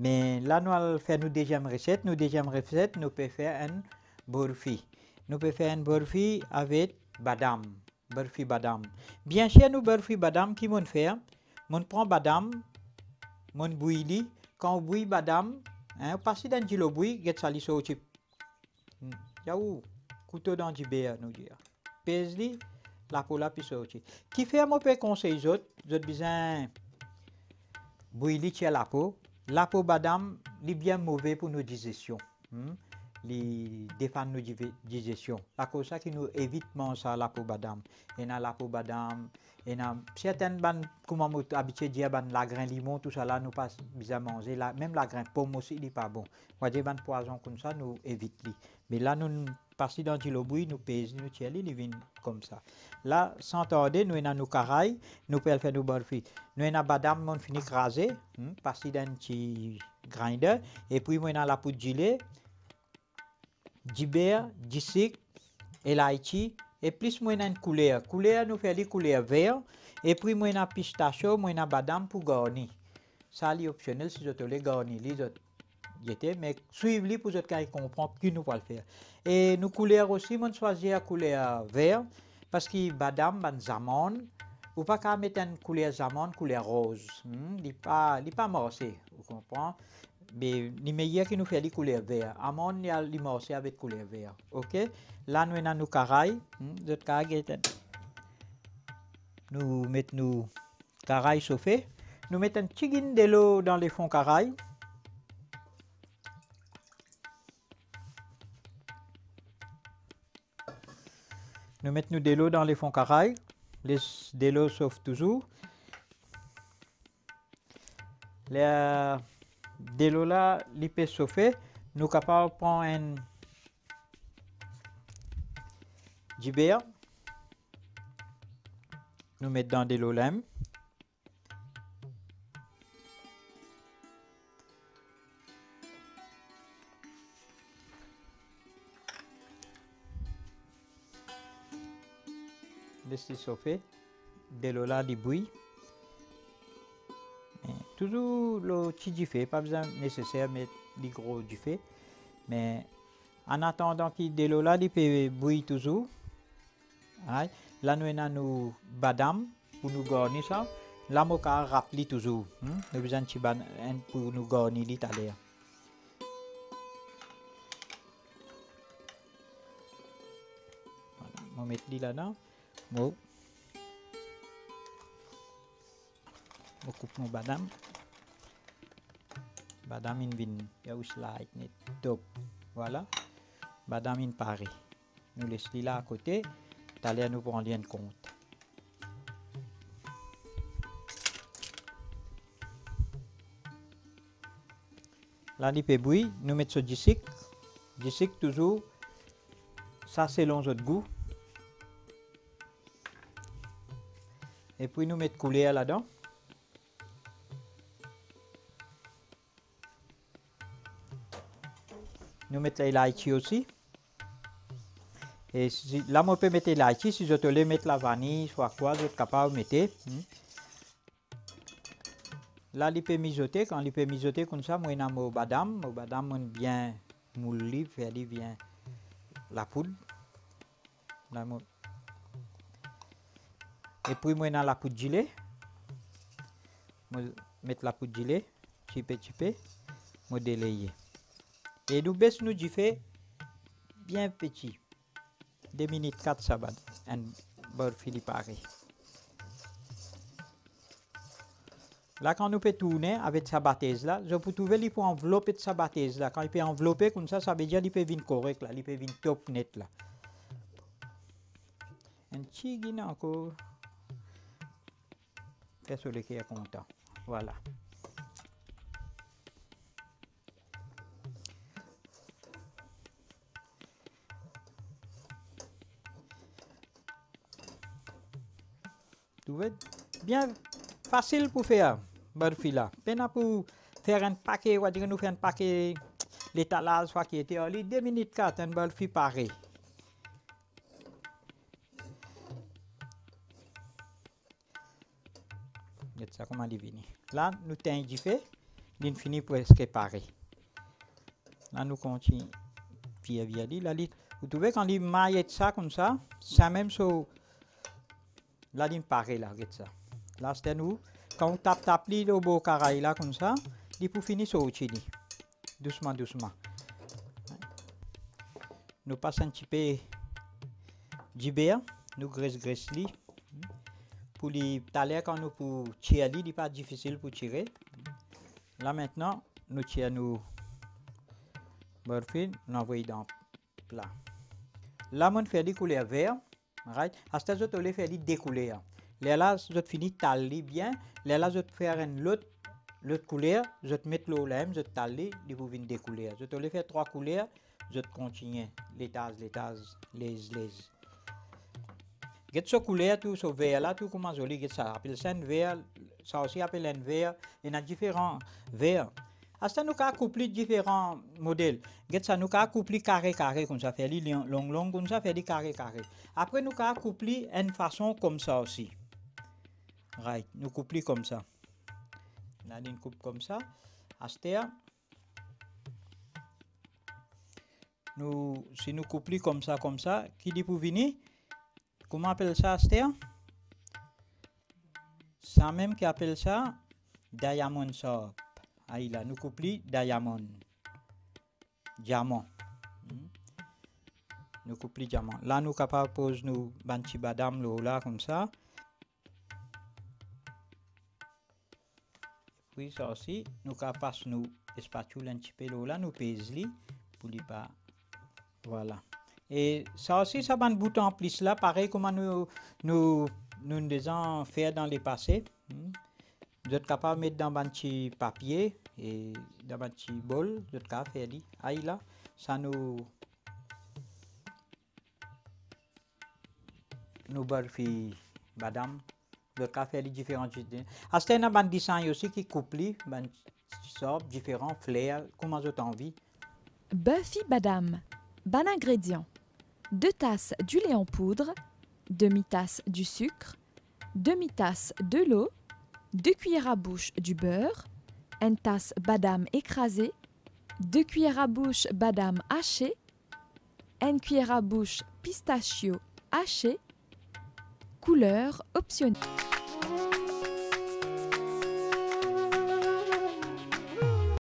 Mais là, nous allons faire une deuxième recette. Nous deuxième recette, nous pouvons faire un burfi. Nous pouvons faire un burfi avec badam. Burfi badam. Bien sûr, nous burfi badam qui m'ont fait? On prend badam, on bouilli. Quand on bouille badam, hein, passe dans le bouille, get sali so chip. Yahoo, couteau dans du beurre, nous dire. Pèse la pour la pisoti. Qui fait mon peu conseil autres, autres besoin bouilli la peau. La peau badam, est bien mauvais pour nos digestions. Hmm? Les défendre nos digestions. La cause ça qui nous évite manger la peau badam. Et na la peau badam, et na certaines ban comment on habitué dire ban la grain limon tout ça là nous pas bien manger même la grain pomme aussi il est pas bon. On dire ban poison comme ça nous évite. Mais là nous parti dans le bouille nous pèse nous tiens li vient comme ça. Là sans tarder nous avons nos carailles, nous pouvons faire nos barfi. Nous avons badam on fini craser, hmm, parti dans petit grinder et puis nous avons la poudre gilet, beurre, du sucre et plus moi une couleur. Couleur nous fait les couleurs vert et puis moi une pistachio, moi une badam pour garnir. Ça c'est optionnel si te les garnir les autres. Mais suivez-les pour que vous comprendre qui nous va le faire. Et nous couleurs aussi, on choisit la couleur vert parce que badam, ban zaman, ou pas qu'à mettre une couleur zaman, couleur rose. Hmm? N'est pas, pas morcé, vous comprenez? Mais les meilleurs qui nous fait les couleurs vert. Amon, il y a les morceaux avec couleur vert. OK? Là, nous avons nos carailles. Hmm? nous mettons nos carailles chauffées. Nous mettons un petit de l'eau dans les fonds carailles. Nous mettons de l'eau dans les fonds carailles. Les, de l'eau sauf toujours. Les, de l'eau là, l'IP chauffer. Nous capables prendre un du Nous mettons dans de l'eau lème. Laisser chauffer, de l'eau là, du bouille. Toujours le petit du fait, pas besoin nécessaire mettre du gros du fait. Mais en attendant que de l'eau là, il peut toujours. Là, nous avons badam pour nous garnir ça. Là, nous avons rappelé toujours. Nous besoin de pour nous garnir l'Italie. On mettre là-dedans. Mo. Mo coupe mon badam. Badam in vin ya slide net top. Voilà. Badam in pare. Nous laissons là à côté. T'allez à nous prendre en compte. Là, il peut. Nous mettons. Du sucre toujours. Ça, c'est notre goût. Et puis nous mettons couler là-dedans. Nous mettons l'aïchi aussi. Et si, là, on peut mettre l'aïchi. Si je te le mettre la vanille, soit quoi, je suis capable de mettre. Hmm. Là, il peut mijoter. Quand il peut mijoter comme ça, moi, j'ai mon badam. Mon badam, on bien moulu, faire bien la poudre. Là, puis, moi, dans la poudre de gilet. Mettre la poudre de gilet, petit peu, je délayer. Et nous baissons nous fait bien petit. 2 minutes 4 sabat. Un beurre filipare. Là, quand nous pouvons tourner avec sa bâtisse là, je peux trouver qu'il peut envelopper sa bâtisse là. Quand il peut envelopper comme ça, ça veut dire qu'il peut venir correct là, il peut venir top net là. Un petit encore qui est content. Voilà. Bien facile pour faire burfi là. Peine pour faire un paquet, ou dire nous faire un paquet l'étalage soit qui était en 2 minutes 4 un burfi pareil. Là, nous tenons du fait. l'infini presque pareil. Là, nous continuons via via la Vous trouvez quand il maille ça comme ça, ça même sur la ligne pareil là, regarde ça. Là, c'est nous. Quand on tape tape le beau carré là comme ça, il pour finir sur le Doucement, doucement. Nous passons un petit peu d'IBA, nous graisse graisse Pour les tout quand nous pour tirer, il n'est pas difficile pour tirer. Là maintenant, nous tirons nous burfin, nous envoyons dans plat. Là, on fait des couleurs vert. Right? À ce moment on fait des couleurs. Là, je finis taler bien. Là, je faire une autre l'autre couleur, je te mets l'eau là, je te il vous venir des. Je te les faire trois couleurs, je te continue l'étage, l'étage, les, les. Get ce couleur, tout ce vert là, tout comment joli, get ça appelle ça un vert, ça aussi appelle un vert, il y a différents verts. À ce nous avons couplé différents modèles. Get ça, nous avons couplé carré carré comme ça, fait les long long comme ça, fait des carré carré. Après nous avons couplé une façon comme ça aussi. Right, nous couplé comme ça. On a une coupe comme ça. Astéa. Nous, si nous couplons comme ça, comme ça, qui dit pour venir, comment appelle ça Astéa? Ça même qui appelle ça diamond soap. Aïe là, nous couplons diamond. Diamant. Hmm? Nous couplons diamant. Là, nous capables de poser nous banchi badam là comme ça. Puis ça aussi, nous passer nous spatule un petit peu là, nous pèse pour lui pas. Voilà. Et ça aussi, ça va un bouton en plus là, pareil comme nous, nous, nous devons faire dans les passés. Hmm. Vous êtes capable de mettre dans un petit papier et dans un petit bol, vous êtes capable de faire ça nous. Nous barfi badam le café les différents À ce un design aussi qui couple, ban sorte différents flair, comment vous envie. Buffy Badam. Bon ingrédient. 2 tasses du lait en poudre, demi-tasse du sucre, demi-tasse de l'eau, 2 cuillères à bouche du beurre, une tasse badam écrasée, 2 cuillères à bouche badam haché, une cuillère à bouche pistachio haché, couleur optionnelle.